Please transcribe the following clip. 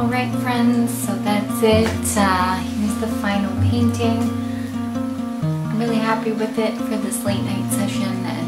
Alright friends, so that's it. Uh, here's the final painting. I'm really happy with it for this late night session